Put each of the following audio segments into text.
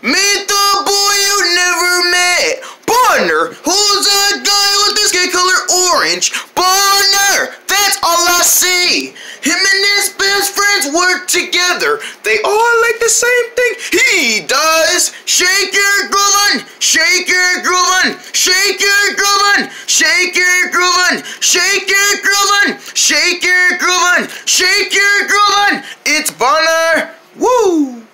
Meet the boy you never met. Bonner, who's a guy with the skin color orange? Bonner, that's all I see. Him and his best friends work together. They all like the same thing. He does. Shake your groove on, shake your groove on, shake your groove on, shake your groove on, shake your groove on, shake your groove on, shake your groove on. It's Bonner. Woo!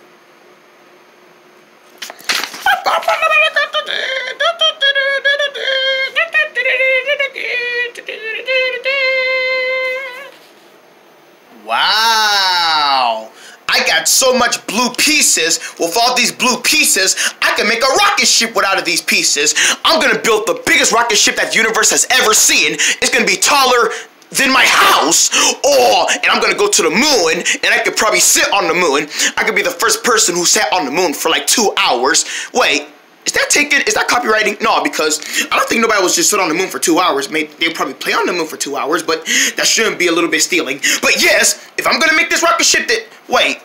Wow! I got so much blue pieces. With all these blue pieces, I can make a rocket ship out of these pieces. I'm gonna build the biggest rocket ship that the universe has ever seen. It's gonna be taller than my house. Oh, and I'm gonna go to the moon, and I could probably sit on the moon. I could be the first person who sat on the moon for like two hours. Wait, is that taken? Is that copywriting? No, because I don't think nobody was just sit on the moon for two hours. Maybe they probably play on the moon for two hours, but that shouldn't be a little bit stealing. But yes, if I'm gonna make this rocket ship, that wait,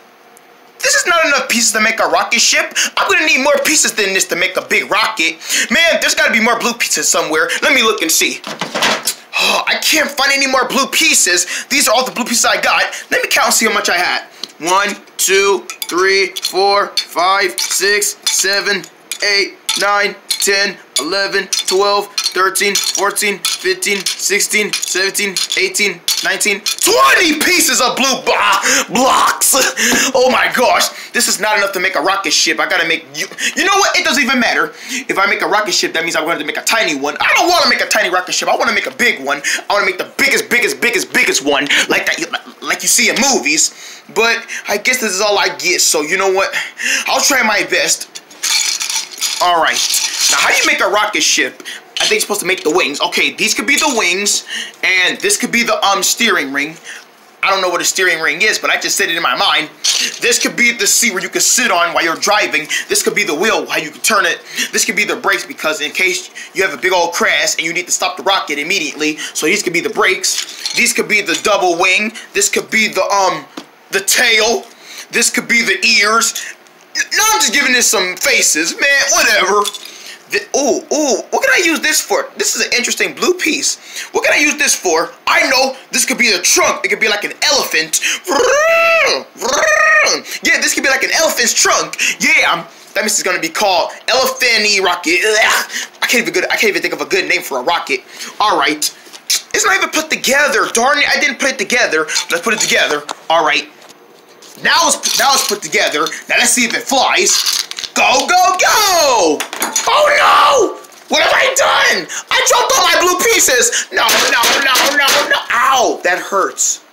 this is not enough pieces to make a rocket ship. I'm gonna need more pieces than this to make a big rocket. Man, there's gotta be more blue pieces somewhere. Let me look and see. Oh, I can't find any more blue pieces. These are all the blue pieces I got. Let me count and see how much I had. One, two, three, four, five, six, seven, 8, 9, 10, 11, 12, 13, 14, 15, 16, 17, 18, 19, 20 pieces of blue blocks. Oh my gosh, this is not enough to make a rocket ship. I gotta make, you, you know what? It doesn't even matter. If I make a rocket ship, that means I'm going to make a tiny one. I don't want to make a tiny rocket ship. I want to make a big one. I want to make the biggest, biggest, biggest, biggest one like that, like you see in movies. But I guess this is all I get. So you know what? I'll try my best. All right. Now, how do you make a rocket ship? I think you're supposed to make the wings. Okay, these could be the wings, and this could be the um steering ring. I don't know what a steering ring is, but I just said it in my mind. This could be the seat where you can sit on while you're driving. This could be the wheel, how you can turn it. This could be the brakes because in case you have a big old crash and you need to stop the rocket immediately. So these could be the brakes. These could be the double wing. This could be the um the tail. This could be the ears. No, I'm just giving this some faces, man. Whatever. The, ooh, ooh, what can I use this for? This is an interesting blue piece. What can I use this for? I know this could be the trunk. It could be like an elephant. Yeah, this could be like an elephant's trunk. Yeah, um, that means it's gonna be called Elephanty Rocket. I can't even good. I can't even think of a good name for a rocket. All right, it's not even put together. Darn it, I didn't put it together. Let's put it together. All right. Now it's now it's put together. Now let's see if it flies. Go, go, go! Oh no! What have I done? I dropped all my blue pieces! No, no, no, no, no! Ow! That hurts.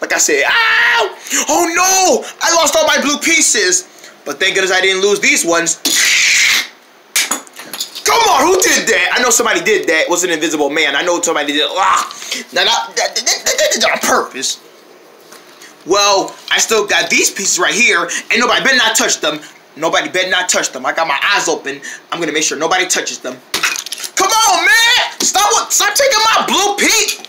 Like I said, ow! Oh no! I lost all my blue pieces! But thank goodness I didn't lose these ones. Come on, who did that? I know somebody did that. It was an invisible man. I know somebody did. Ah, now that, that, that, it on purpose. Well, I still got these pieces right here, and nobody better not touch them. Nobody better not touch them. I got my eyes open. I'm gonna make sure nobody touches them. Come on, man! Stop! Stop taking my blue piece.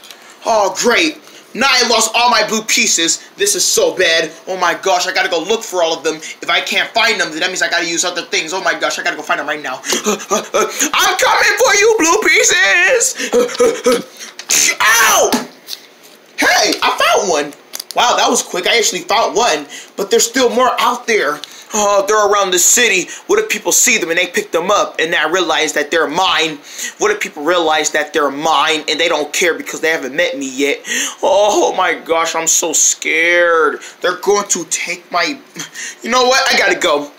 Oh, great. Now I lost all my blue pieces. This is so bad. Oh my gosh, I gotta go look for all of them. If I can't find them, then that means I gotta use other things. Oh my gosh, I gotta go find them right now. I'm coming for you, blue pieces! Ow! Hey, I found one. Wow, that was quick. I actually found one, but there's still more out there. Oh, they're around the city. What if people see them and they pick them up and I realize that they're mine? What if people realize that they're mine and they don't care because they haven't met me yet? Oh my gosh, I'm so scared. They're going to take my... You know what? I gotta go.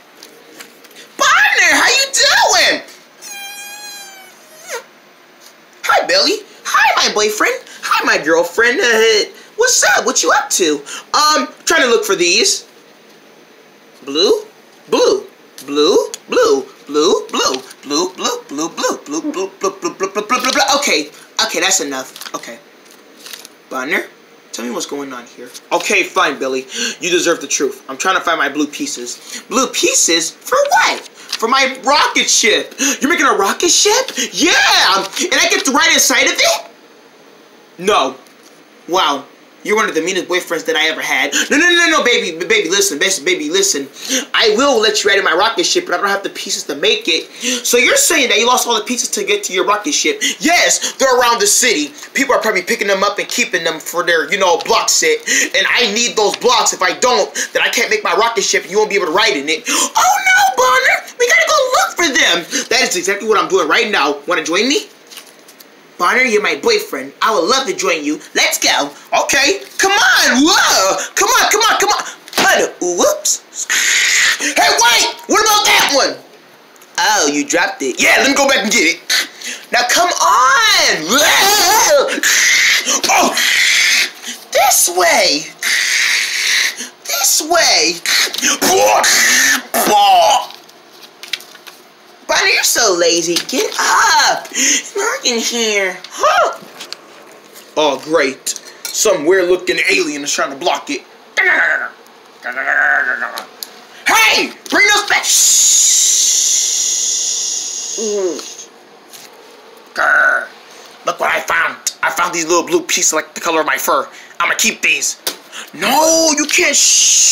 Partner, how you doing? Hi, Billy. Hi, my boyfriend. Hi, my girlfriend. Uh, what's up? What you up to? Um, trying to look for these. Blue, blue, blue, blue, blue, blue, blue, blue, blue, blue, blue, blue, blue, blue, blue, blue, blue, blue. Okay, okay, that's enough. Okay. Bonner, tell me what's going on here. Okay, fine, Billy. You deserve the truth. I'm trying to find my blue pieces. Blue pieces? For what? For my rocket ship. You're making a rocket ship? Yeah! And I get ride inside of it? No. Wow. You're one of the meanest boyfriends that I ever had. No, no, no, no, baby, baby, listen, baby, listen. I will let you ride in my rocket ship, but I don't have the pieces to make it. So you're saying that you lost all the pieces to get to your rocket ship? Yes, they're around the city. People are probably picking them up and keeping them for their, you know, block set. And I need those blocks. If I don't, then I can't make my rocket ship, and you won't be able to ride in it. Oh no, Bonner, we gotta go look for them. That is exactly what I'm doing right now. Wanna join me? Bonner, you're my boyfriend. I would love to join you. Let's go. Okay. Come on. Whoa. Come on, come on, come on. Bonner, whoops. Hey, wait. What about that one? Oh, you dropped it. Yeah, let me go back and get it. Now, come on. Oh. This way. This way. Bonnie, you're so lazy. Get up. It's dark in here. Huh. Oh, great. Some weird-looking alien is trying to block it. Hey! Bring those back! Grr. Look what I found. I found these little blue pieces like the color of my fur. I'm gonna keep these. No, you can't shh.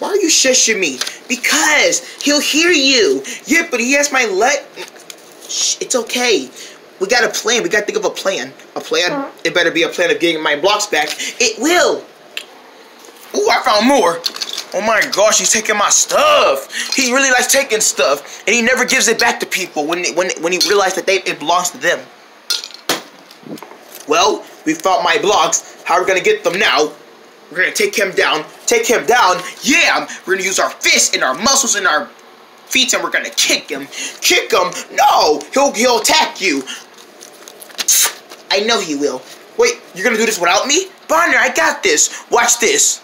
Why are you shushing me? Because he'll hear you. Yeah, but he has my let. It's okay. We got a plan. We got to think of a plan. A plan? It better be a plan of getting my blocks back. It will. Ooh, I found more. Oh my gosh, he's taking my stuff. He really likes taking stuff, and he never gives it back to people when when when he realizes that they it belongs to them. Well, we found my blocks. How are we gonna get them now? We're gonna take him down. Take him down. Yeah, we're gonna use our fists and our muscles and our feet, and we're gonna kick him. Kick him? No, he'll he'll attack you. I know he will. Wait, you're gonna do this without me? Bonner, I got this. Watch this.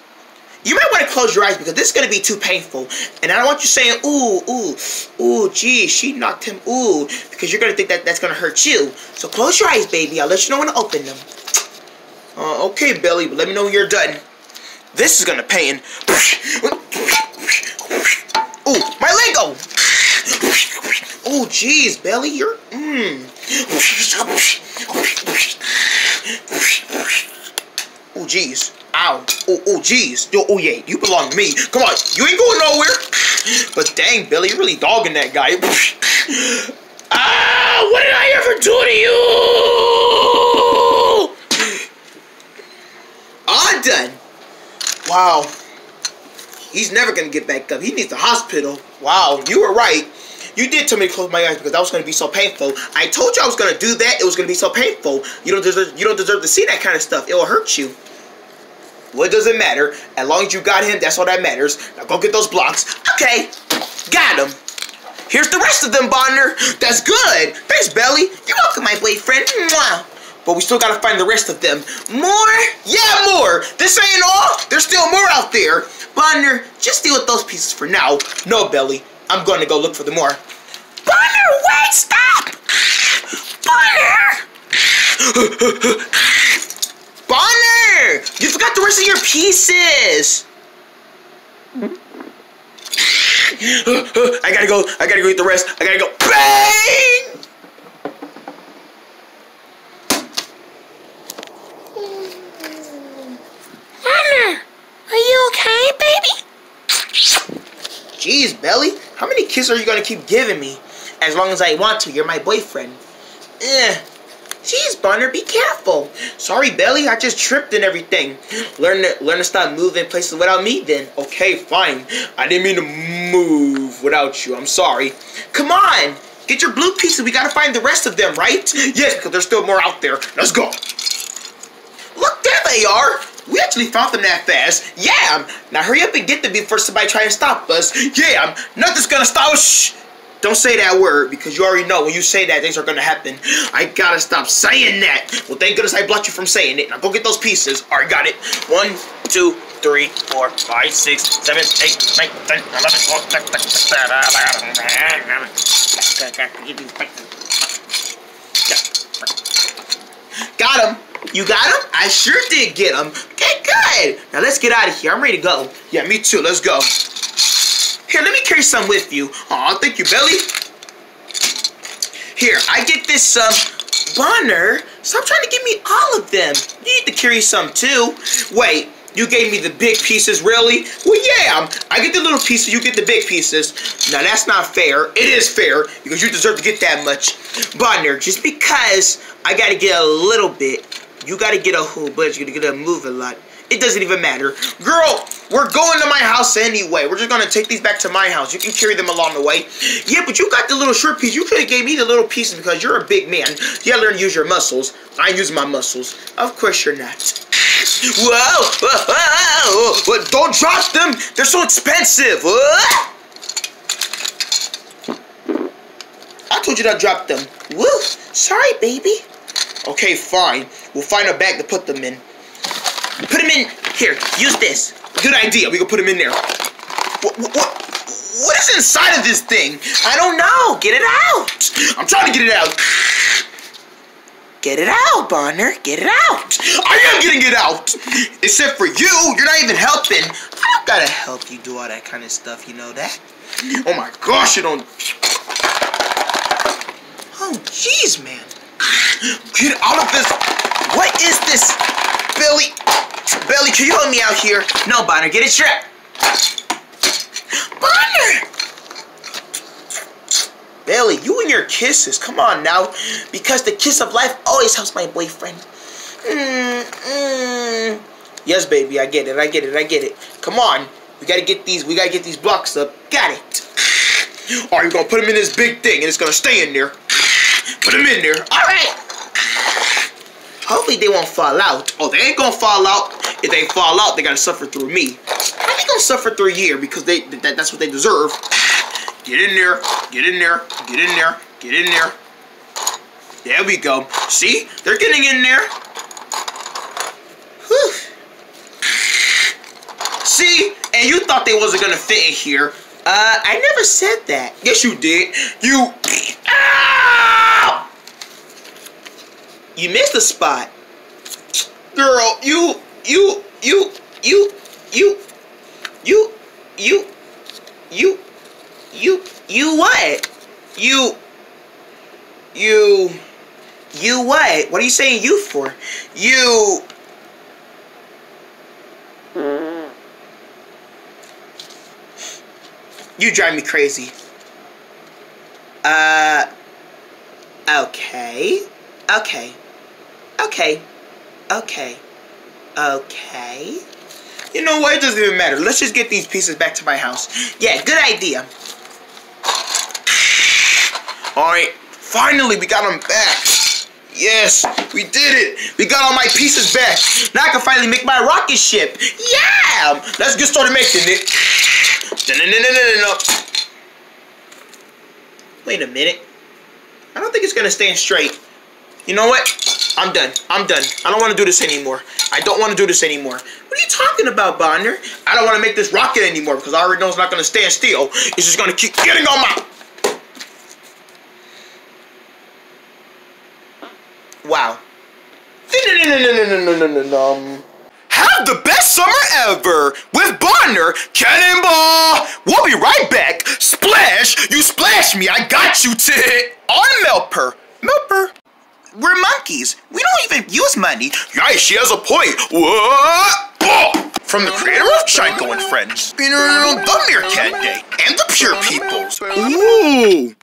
You might want to close your eyes because this is to be too painful. And I don't want you saying, ooh, ooh, ooh, gee, she knocked him, ooh, because you're to think that that's to hurt you. So close your eyes, baby. I'll let you know when to open them. Uh, okay, Billy, but let me know when you're done. This is to pain. Ooh, my Lego! Oh, jeez, Belly, you're, mmm. Oh, jeez. Ow. Oh, oh, jeez. Yo, oh, yeah, you belong to me. Come on, you ain't going nowhere. But dang, Billy, you're really dogging that guy. ah, what did I ever do to you? I'm done. Wow. He's never going to get back up. He needs a hospital. Wow, you were right. You did tell me to close my eyes because that was going to be so painful. I told you I was going to do that. It was going to be so painful. You don't deserve. You don't deserve to see that kind of stuff. It will hurt you. It does it matter. As long as you got him, that's all that matters. Now go get those blocks. Okay, got him. Here's the rest of them, Bonner. That's good. Thanks, Belly. You're welcome, my boyfriend. Mwah. But we still gotta find the rest of them. More? Yeah, more. This ain't all. There's still more out there. Bonner, just deal with those pieces for now. No, Belly. I'm going to go look for the more. Bonner, wait, stop! Bonner! Bonner! You forgot the rest of your pieces! Hmm? I gotta go, I gotta go get the rest, I gotta go, BANG! Bonner, are you okay, baby? Jeez, Belly, how many kisses are you gonna keep giving me? As long as I want to, you're my boyfriend. Eh. Jeez, Bonner, be careful. Sorry, Belly, I just tripped and everything. Learn to learn to stop moving places without me then. Okay, fine. I didn't mean to move without you. I'm sorry. Come on! Get your blue pieces. We gotta find the rest of them, right? Yes, because there's still more out there. Let's go. Look, there they are. We actually found them that fast. Yeah. Now hurry up and get them before somebody try to stop us. Yeah. Nothing's gonna stop us. Don't say that word because you already know when you say that things are gonna happen. I gotta stop saying that. Well, thank goodness I blocked you from saying it. Now go get those pieces. All right, got it. One, two, three, four, five, six, seven, eight, nine, ten, eleven, twelve, Got him. You got them? I sure did get them. Okay, good. Now let's get out of here. I'm ready to go. Yeah, me too. Let's go. Here, let me carry some with you. Aw, thank you, Belly. Here, I get this um Bonner, stop trying to give me all of them. You need to carry some too. Wait, you gave me the big pieces, really? Well, yeah, I get the little pieces, you get the big pieces. Now, that's not fair. It is fair, because you deserve to get that much. Bonner, just because I gotta get a little bit, you gotta get a whole bunch, you gotta get a move a lot. It doesn't even matter. Girl, we're going to my house anyway. We're just gonna take these back to my house. You can carry them along the way. Yeah, but you got the little short piece. You could have gave me the little pieces because you're a big man. You gotta learn to use your muscles. I use my muscles. Of course you're not. Whoa! Whoa! whoa. Don't drop them! They're so expensive! I told you to drop them. Woo! Sorry, baby. Okay, fine. We'll find a bag to put them in. Put them in. Here, use this. Good idea. We can put them in there. What, what, what is inside of this thing? I don't know. Get it out. I'm trying to get it out. Get it out, Bonner. Get it out. I am getting it out. Except for you. You're not even helping. I don't gotta help you do all that kind of stuff. You know that? Oh my gosh, you don't. Oh, jeez, man. Get out of this. What is this? Billy, Billy, can you help me out here? No, Bonner, get it straight. Bonner! Billy, you and your kisses, come on now. Because the kiss of life always helps my boyfriend. Mm, mm. Yes, baby, I get it, I get it, I get it. Come on, we gotta get these, we gotta get these blocks up. Got it. Alright, we're gonna put them in this big thing and it's gonna stay in there. Put them in there. Alright. Hopefully they won't fall out. Oh, they ain't gonna fall out. If they fall out, they gotta suffer through me. How they gonna suffer through a year because they that, that's what they deserve. Get in there, get in there, get in there, get in there. There we go. See? They're getting in there. Whew. See? And you thought they wasn't gonna fit in here. Uh, I never said that. Yes, you did. You... Ah! You missed a spot. Girl, you, you, you, you, you, you, you, you, you, you what? You, you, you what? What are you saying you for? You... You drive me crazy. Uh, okay, okay. Okay. Okay. Okay. You know what? It doesn't even matter. Let's just get these pieces back to my house. Yeah, good idea. Alright. Finally, we got them back. Yes, we did it. We got all my pieces back. Now I can finally make my rocket ship. Yeah! Let's get started making it. Wait a minute. I don't think it's going to stand straight. You know what? I'm done. I'm done. I don't want to do this anymore. I don't want to do this anymore. What are you talking about, Bonner? I don't want to make this rocket anymore because I already know it's not going to stand still. It's just going to keep getting on my... Wow. Have the best summer ever with Bonner Cannonball. We'll be right back. Splash, you splash me. I got you, tit. On Melper. Melper. We're monkeys. We don't even use money. Yeah, she has a point. What? From the creator of Chico and Friends, the Meerkat Day, and the Pure Peoples. Ooh.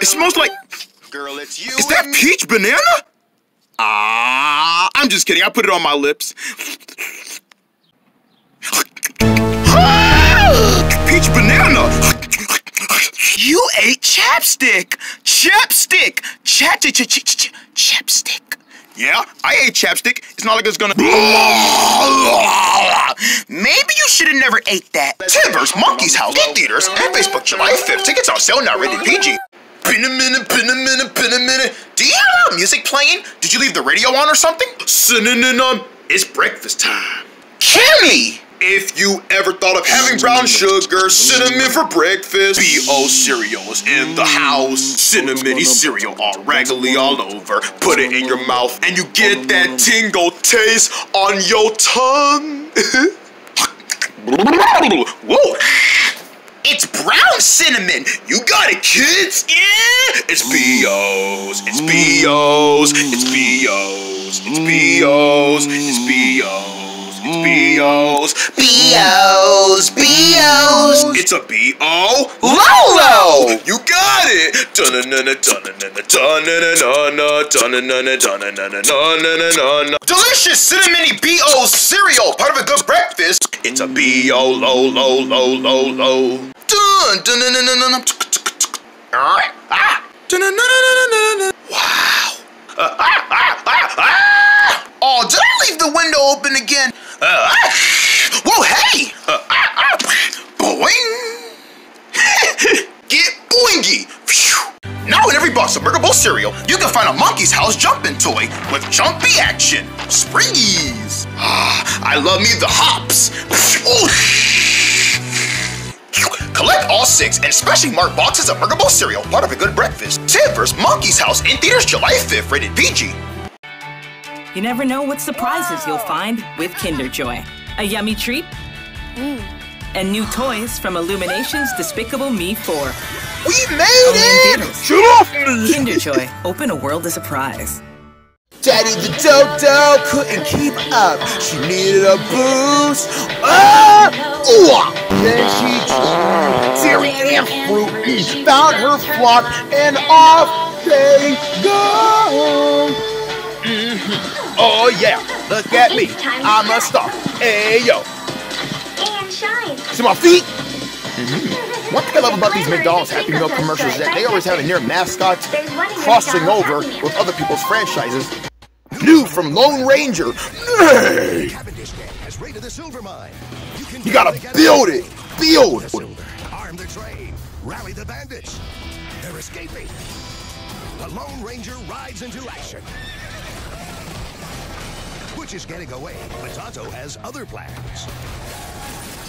It smells like... Girl, it's you Is that peach banana? Ah, I'm just kidding. I put it on my lips. Chapstick! Chapstick! Chat ch ch ch chapstick. Yeah, I ate chapstick. It's not like it's gonna. Maybe you should have never ate that. Timbers, Monkey's House, in theaters, and Facebook July 5th. Tickets on sale now, rated PG. Been a minute, been a minute, been a minute. Do you have music playing? Did you leave the radio on or something? Synonym, um, it's breakfast time. Kimmy! If you ever thought of having brown sugar, cinnamon for breakfast, B.O. cereals in the house. Cinnamony cereal all raggedy all over. Put it in your mouth and you get that tingle taste on your tongue. Whoa. It's brown cinnamon. You got it, kids. Yeah. It's B.O.'s. It's B.O.'s. It's B.O.'s. It's B.O.'s. It's B.O.'s. It's B.O.'s. B.O.'s. B.O.'s. It's a B.O. Lolo. You got it. Delicious cinnamony B.O. cereal, part of a good breakfast. It's a B.O. low, low, low, low, low. Dun, dun, dun, dun, dun, dun. Ah. Dun, dun, dun, dun, dun, dun. Wow. Ah, ah, ah, ah. Oh, did I leave the window open again? Uh. Whoa, hey! Uh, ah. Boing! Get boingy! Phew. Now in every box of Burger Bowl cereal, you can find a monkey's house jumping toy with jumpy action. Springies! Ah, I love me the hops. Ooh. Collect all six and specially marked boxes of Burger Bowl cereal, part of a good breakfast. Tibbers Monkey's House in theaters July 5th, rated PG. You never know what surprises you'll find with Kinder Joy. A yummy treat? And new toys from Illumination's Despicable Me 4. We made Only it! theaters. Get off me! Kinder Joy, open a world of surprise. Daddy the Dodo couldn't keep up. She needed a boost. Ah! Ooh! Then she tried dairy and fruit, mm, found her flock, and off they go. Mhm. Oh yeah, look at me. I'm a star. Hey yo, And shine. see my feet? Mm-hmm. One thing I love about these McDonald's Happy Meal commercials is that they always have a near mascot crossing over with other people's franchises. New from Lone Ranger. Hey! Cavendish Gang has raided the silver mine. You, You gotta build it. Build. Arm the train. Rally the bandits. They're escaping. The Lone Ranger rides into action. Is getting away, but Tonto has other plans.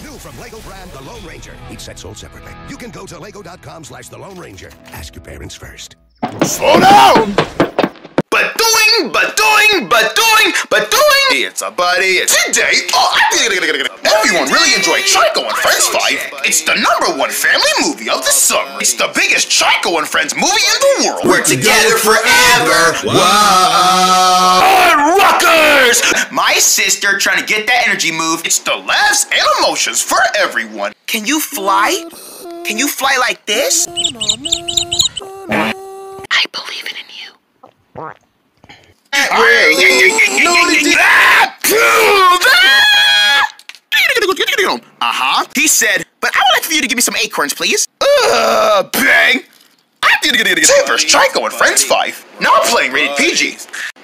New from Lego brand The Lone Ranger. Each set sold separately. You can go to lego.com slash The Lone Ranger. Ask your parents first. Slow down. But doing, but doing, but doing, but doing. It's a buddy. It's today. Oh, everyone really enjoyed Chico and Friends 5. It's the number one family movie of the summer. It's the biggest Chico and Friends movie in the world. We're together forever. Wow. Rockers! My sister trying to get that energy move. It's the laughs and emotions for everyone. Can you fly? Can you fly like this? I believe it in you. Uh huh. He said, but I would like for you to give me some acorns, please. Uh, bang. Tiver's Chico and Friends 5. Now playing rated PG.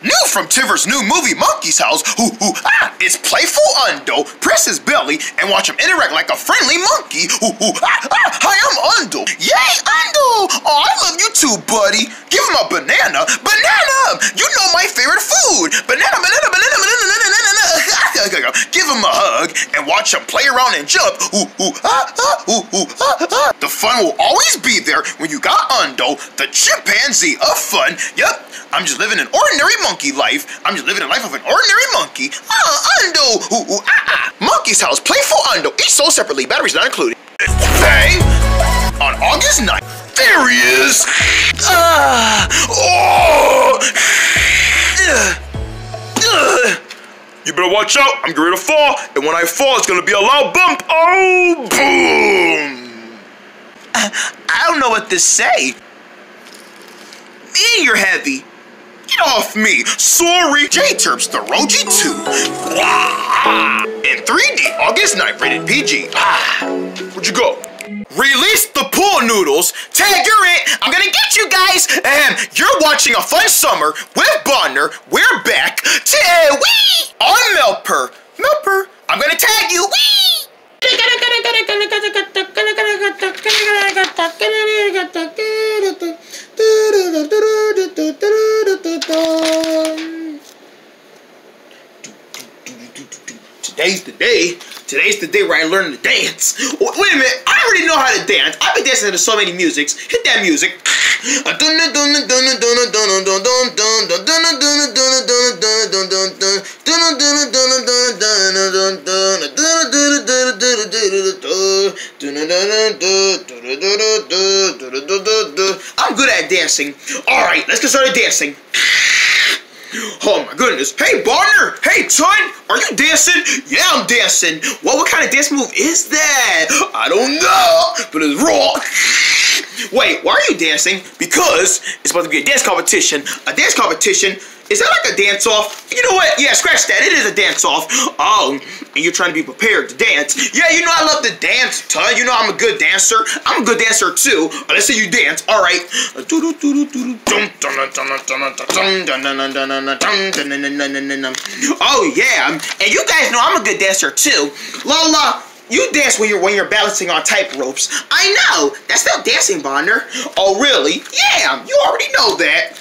New from Tiver's new movie Monkey's House, who who ah, it's playful Undo. Press his belly and watch him interact like a friendly monkey. Who who ah, ah, hi, I'm Undo. Yay, Undo! Oh, I love you too, buddy. Give him a banana. Banana! You know my favorite food. Banana, banana, banana, banana, banana, banana. banana. Give him a hug and watch him play around and jump. Ooh, ooh, ah, ah, ooh, ooh, ah, ah. The fun will always be there when you got Undo, the chimpanzee of fun. Yep, I'm just living an ordinary monkey life. I'm just living a life of an ordinary monkey. Ah, Undo. Ooh, ooh, ah, ah. Monkey's House, playful Undo. Each sold separately, batteries not included. Bang! On August 9th, there he is. Ah, oh. Ugh. Ugh. You better watch out. I'm going to fall, and when I fall, it's gonna be a loud bump. Oh, boom! Uh, I don't know what to say. You're heavy. Get off me. Sorry. J-Terps, the Roji 2. Wah! In 3D, August 9th, rated PG. Ah, where'd you go? Release the pool noodles. Tag, you're it. I'm gonna get you guys. And you're watching a fun summer with Bonner. We're back. To wee on Melper. Melper. I'm gonna tag you. Wee. Today's the day. Today's the day where I learn to dance. Wait a minute, I already know how to dance. I've been dancing to so many musics. Hit that music. I'm good at dancing. All right, let's get started dancing. Oh my goodness. Hey, Barner. Hey, Ton. Are you dancing? Yeah, I'm dancing. What, what kind of dance move is that? I don't know, but it's raw. Wait, why are you dancing? Because it's supposed to be a dance competition. A dance competition? Is that like a dance off? You know what? Yeah, scratch that. It is a dance off. Oh, and you're trying to be prepared to dance. Yeah, you know I love to dance, Ton. You know I'm a good dancer. I'm a good dancer too. Uh, let's say you dance. All right. Oh yeah, and you guys know I'm a good dancer too. La la. You dance when you're when you're balancing on tight ropes. I know. That's not dancing, Bonner. Oh really? Yeah, you already know that.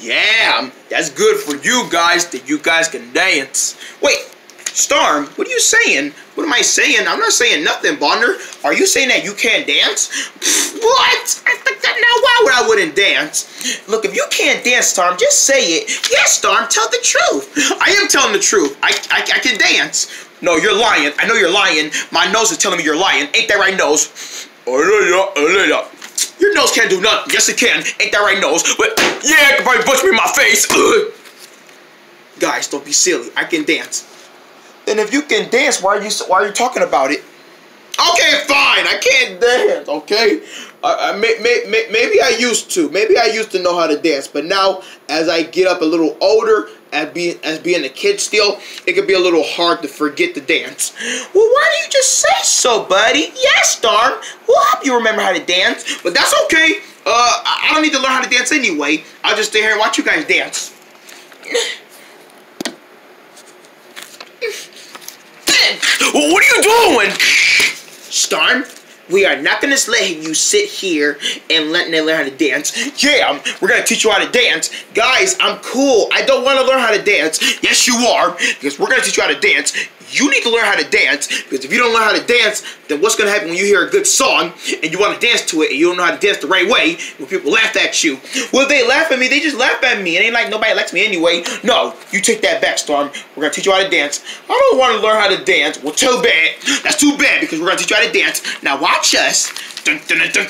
Yeah, that's good for you guys that you guys can dance. Wait, Storm, what are you saying? What am I saying? I'm not saying nothing, Bonner. Are you saying that you can't dance? What? I think that now why would I wouldn't dance? Look, if you can't dance, Storm, just say it. Yes, Storm, tell the truth. I am telling the truth. I, I, I can dance. No, you're lying. I know you're lying. My nose is telling me you're lying. Ain't that right, nose? Your nose can't do nothing. Yes, it can. Ain't that right, nose? But yeah, it can probably punch me in my face. Guys, don't be silly. I can dance. Then if you can dance, why are you why are you talking about it? Okay, fine. I can't dance. Okay, uh, I, may, may, may, maybe I used to. Maybe I used to know how to dance, but now as I get up a little older, as being as being a kid still, it could be a little hard to forget to dance. Well, why do you just say so, buddy? Yes, darn. We'll help you remember how to dance, but that's okay. Uh, I I don't need to learn how to dance anyway. I'll just stay here and watch you guys dance. What are you doing? Storm, we are not gonna let you sit here and let them learn how to dance. Yeah, um, we're gonna teach you how to dance. Guys, I'm cool. I don't wanna learn how to dance. Yes, you are, because we're gonna teach you how to dance. You need to learn how to dance, because if you don't learn how to dance, then what's gonna happen when you hear a good song and you wanna dance to it and you don't know how to dance the right way when people laugh at you? Well, they laugh at me, they just laugh at me. It ain't like nobody likes me anyway. No, you take that back, Storm. We're gonna teach you how to dance. I don't wanna learn how to dance. Well, too bad. That's too bad because we're gonna teach you how to dance. Now watch us. Dun, dun, dun,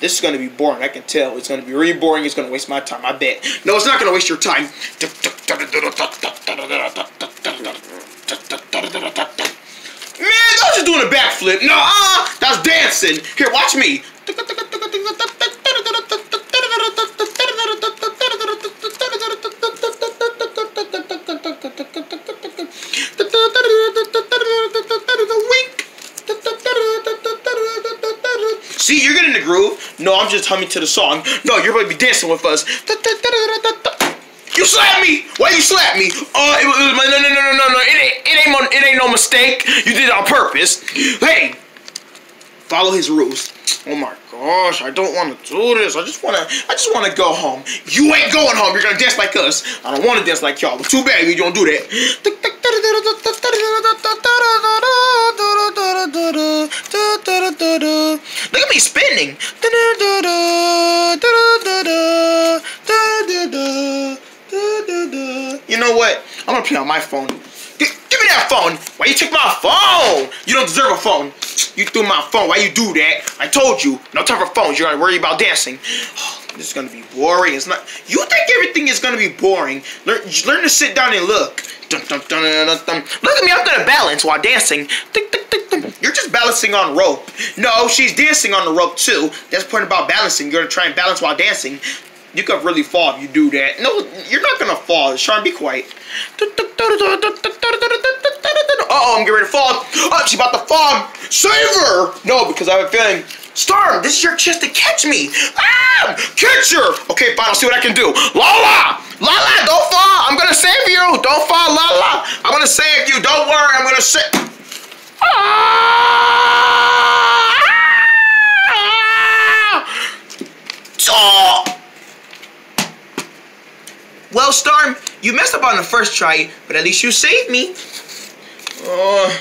this is going to be boring. I can tell. It's going to be really boring. It's going to waste my time. I bet. No, it's not going to waste your time. Man, that's just doing a backflip. No, uh, that's dancing. Here, watch me. See, you're getting the groove. No, I'm just humming to the song. No, you're to be dancing with us. You slapped me. Why you slap me? Uh, it was, my, no, no, no, no, no, no. It ain't, it ain't, it ain't no mistake. You did it on purpose. Hey, follow his rules. Oh my gosh, I don't want to do this. I just want to, I just want to go home. You ain't going home. You're gonna dance like us. I don't want to dance like y'all. But too bad you don't do that. Look at me spinning. You know what? I'm gonna play on my phone. Give me that phone. Why you take my phone? You don't deserve a phone. You threw my phone. Why you do that? I told you. No time for phones. You're gonna worry about dancing. Oh, Is gonna be boring. It's not. You think everything is gonna be boring? Learn, learn to sit down and look. Dun, dun, dun. Look at me. I'm gonna balance while dancing. You're just balancing on rope. No, she's dancing on the rope too. That's the point about balancing. You're gonna try and balance while dancing. You could really fall if you do that. No, you're not gonna fall. Sean, be quiet. Uh-oh, I'm getting ready to fall. Oh, she's about to fall. Save her! No, because I have a feeling. Storm, this is your chance to catch me. Ah! Catch her! Okay, fine, I'll see what I can do. Lala! Lala, don't fall! I'm gonna save you! Don't fall, Lala! I'm gonna save you, don't worry, I'm gonna save... Ah! Oh! Well, Storm, you messed up on the first try, but at least you saved me. Uh,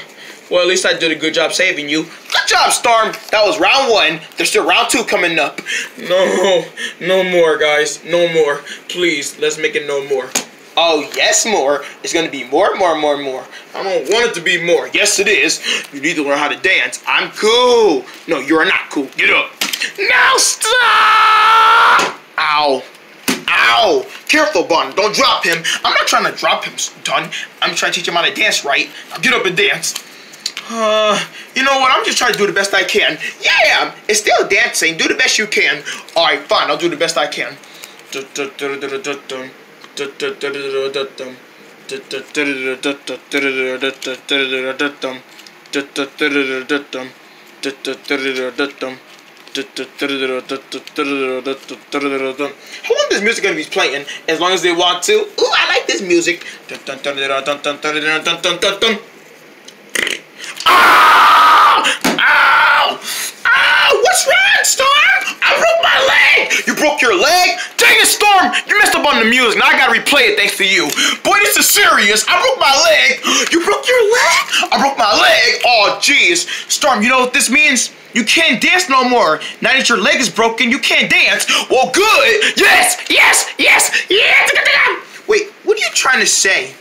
Well, at least I did a good job saving you. Good job, Storm. That was round one. There's still round two coming up. No, no more, guys. No more. Please, let's make it no more. Oh, yes, more. It's gonna be more, more, more, more. I don't want it to be more. Yes, it is. You need to learn how to dance. I'm cool. No, you're not cool. Get up. Now stop! Ow. Ow! Careful, Bun. Don't drop him. I'm not trying to drop him, Dun. I'm trying to teach him how to dance right. Now get up and dance. Uh, you know what? I'm just trying to do the best I can. Yeah, it's still dancing. Do the best you can. All right, fine. I'll do the best I can. How long is music gonna be playing? As long as they want to. Ooh, I like this music. Ah! Ow! Ow! What's wrong, Storm? I broke my leg! You broke your leg? Dang it, Storm! You messed up on the music. Now I gotta replay it thanks to you. Boy, this is serious. I broke my leg. You broke your leg? I broke my leg. Oh, jeez. Storm, you know what this means? You can't dance no more. Now that your leg is broken, you can't dance. Well, good. Yes, yes, yes, yes. Wait, what are you trying to say?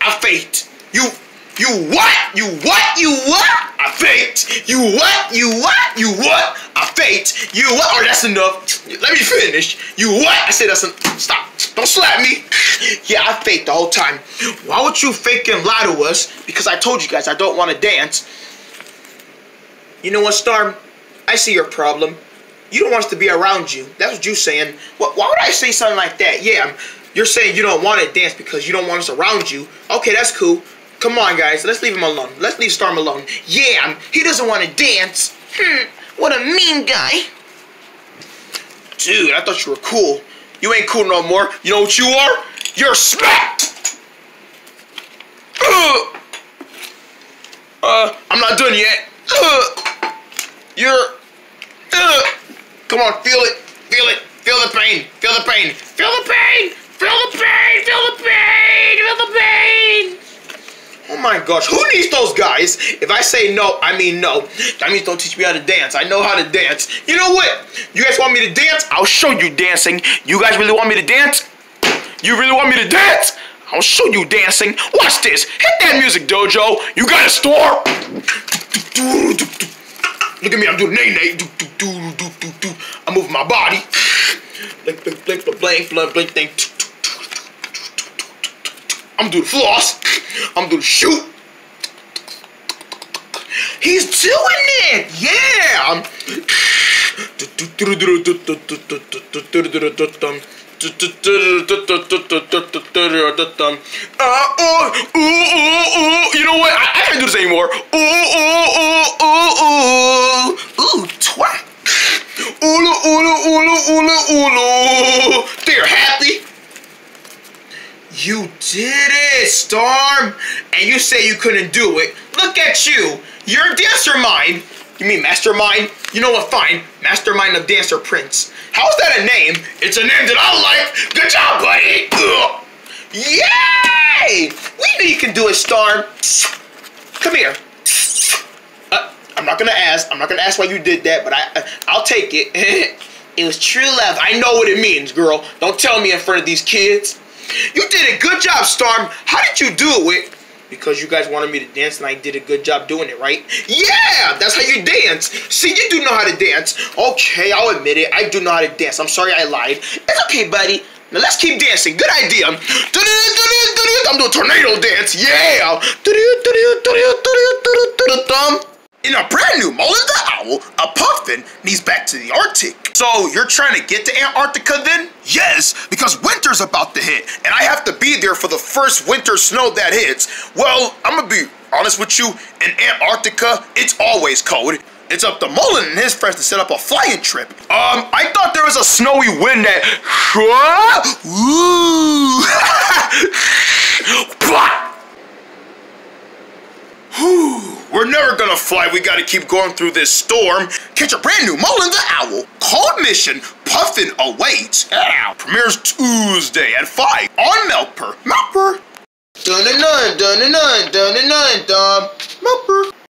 I faked. You you what? You what? You what? I faked. You what? You what? You what? I faked. You what? Oh, that's enough. Let me finish. You what? I said that's enough. Stop. Don't slap me. Yeah, I faked the whole time. Why would you fake and lie to us? Because I told you guys I don't want to dance. You know what, Storm? I see your problem. You don't want us to be around you. That's what you're saying. Why would I say something like that? Yeah, you're saying you don't want to dance because you don't want us around you. Okay, that's cool. Come on, guys. Let's leave him alone. Let's leave Storm alone. Yeah, he doesn't want to dance. Hmm, what a mean guy. Dude, I thought you were cool. You ain't cool no more. You know what you are? You're smacked. Uh, uh I'm not done yet. Uh, you're... Uh, come on. Feel it. Feel the pain. Feel the pain. Feel the pain. Feel the pain. Feel the pain. Feel the pain. Oh my gosh, who needs those guys? If I say no, I mean no. That means don't teach me how to dance. I know how to dance. You know what? You guys want me to dance? I'll show you dancing. You guys really want me to dance? You really want me to dance? I'll show you dancing. Watch this. Hit that music, Dojo. You got a store? Look at me, I'm doing nay nay. I'm moving my body. Blink, blink, blink, blink, blink, blink, blink. I'm doing floss. I'm gonna shoot. He's doing it! Yeah! Uh, ooh, ooh, ooh. You know what? I, I can't do this anymore. Ooh, ooh, ooh, ooh, ooh. Ooh, twat. Ooh, ooh, ooh, ooh, ooh. They're happy. You did it, Storm! And you say you couldn't do it. Look at you! You're a dancer mind! You mean mastermind? You know what, fine. Mastermind of Dancer Prince. How's that a name? It's a name that I like! Good job, buddy! Ugh. Yay! We know you can do it, Storm. Come here. Uh, I'm not gonna ask. I'm not gonna ask why you did that, but I, uh, I'll take it. it was true love. I know what it means, girl. Don't tell me in front of these kids. You did a good job, Storm. How did you do it? Because you guys wanted me to dance and I did a good job doing it, right? Yeah, that's how you dance. See, you do know how to dance. Okay, I'll admit it. I do know how to dance. I'm sorry I lied. It's okay, buddy. Now let's keep dancing. Good idea. I'm doing tornado dance. Yeah. In a brand new Mullen the Owl, a puffin needs back to the Arctic. So you're trying to get to Antarctica then? Yes, because winter's about to hit, and I have to be there for the first winter snow that hits. Well, I'm gonna be honest with you, in Antarctica, it's always cold. It's up to Mullen and his friends to set up a flying trip. Um, I thought there was a snowy wind that... Ooh. We're never gonna fly. We gotta keep going through this storm. Catch a brand new Mullen the Owl. Cold mission. Puffin awaits. Ow. Premieres Tuesday at 5 on Meltpur. Meltpur. Dun dun dun dun dun dun dun dun dun. Mopper.